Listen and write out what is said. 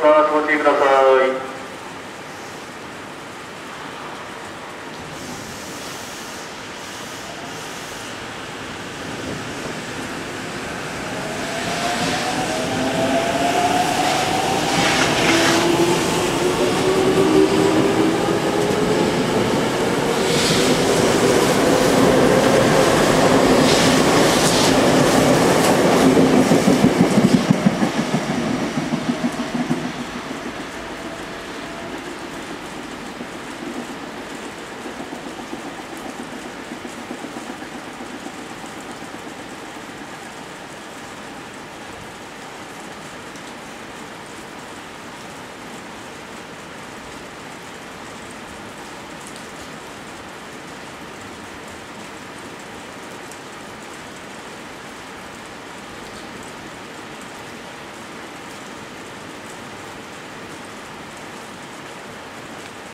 のお気てください。